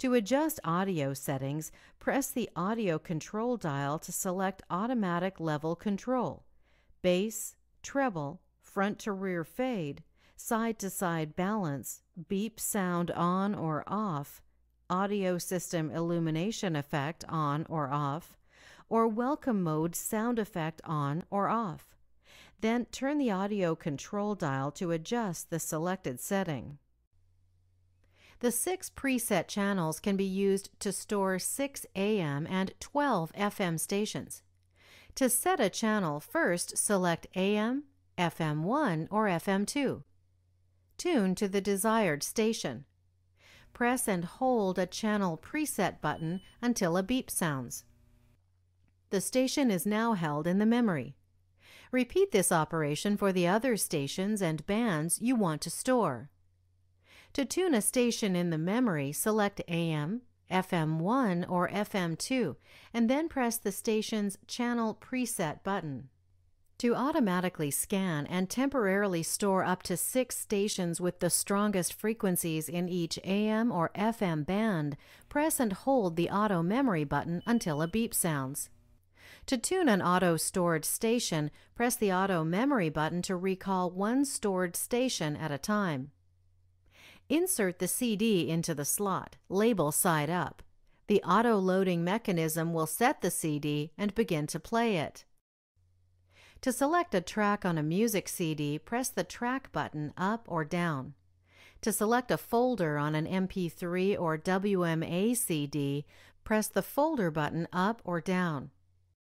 To adjust audio settings, press the audio control dial to select automatic level control, bass, treble, front to rear fade, side to side balance, beep sound on or off, audio system illumination effect on or off, or welcome mode sound effect on or off. Then turn the audio control dial to adjust the selected setting. The six preset channels can be used to store 6 AM and 12 FM stations. To set a channel, first select AM, FM1, or FM2. Tune to the desired station. Press and hold a channel preset button until a beep sounds. The station is now held in the memory. Repeat this operation for the other stations and bands you want to store. To tune a station in the memory, select AM, FM1 or FM2, and then press the station's Channel Preset button. To automatically scan and temporarily store up to six stations with the strongest frequencies in each AM or FM band, press and hold the Auto Memory button until a beep sounds. To tune an auto stored station, press the Auto Memory button to recall one stored station at a time. Insert the CD into the slot, label side up. The auto-loading mechanism will set the CD and begin to play it. To select a track on a music CD, press the track button up or down. To select a folder on an MP3 or WMA CD, press the folder button up or down.